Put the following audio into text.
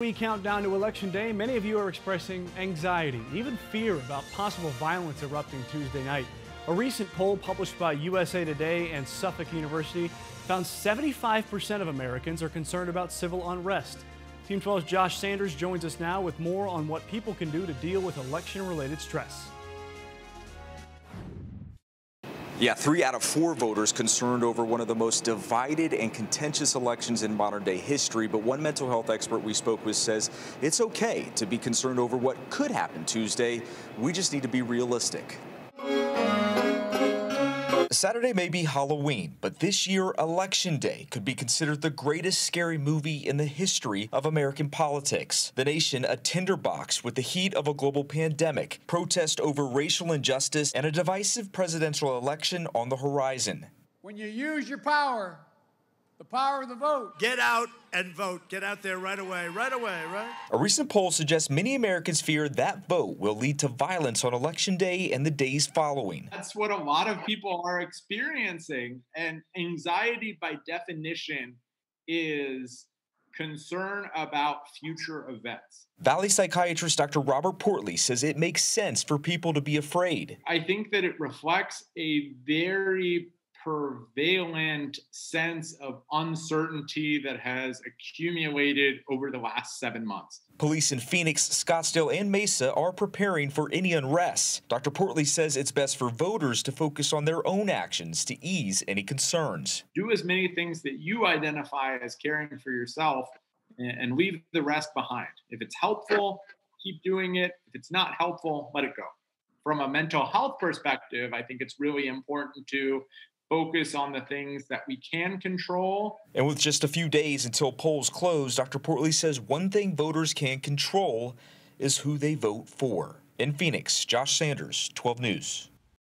We count down to Election Day. Many of you are expressing anxiety, even fear about possible violence erupting Tuesday night. A recent poll published by USA Today and Suffolk University found 75% of Americans are concerned about civil unrest. Team 12's Josh Sanders joins us now with more on what people can do to deal with election related stress. Yeah, three out of four voters concerned over one of the most divided and contentious elections in modern day history. But one mental health expert we spoke with says it's okay to be concerned over what could happen Tuesday. We just need to be realistic. Saturday may be Halloween, but this year, Election Day could be considered the greatest scary movie in the history of American politics. The nation a tinderbox with the heat of a global pandemic, protest over racial injustice, and a divisive presidential election on the horizon. When you use your power, the power of the vote. Get out and vote. Get out there right away, right away, right? A recent poll suggests many Americans fear that vote will lead to violence on election day and the days following. That's what a lot of people are experiencing. And anxiety, by definition, is concern about future events. Valley psychiatrist Dr. Robert Portley says it makes sense for people to be afraid. I think that it reflects a very prevalent sense of uncertainty that has accumulated over the last seven months. Police in Phoenix, Scottsdale, and Mesa are preparing for any unrest. Dr. Portley says it's best for voters to focus on their own actions to ease any concerns. Do as many things that you identify as caring for yourself and leave the rest behind. If it's helpful, keep doing it. If it's not helpful, let it go from a mental health perspective, I think it's really important to focus on the things that we can control. And with just a few days until polls close, Dr. Portley says one thing voters can control is who they vote for. In Phoenix, Josh Sanders, 12 News.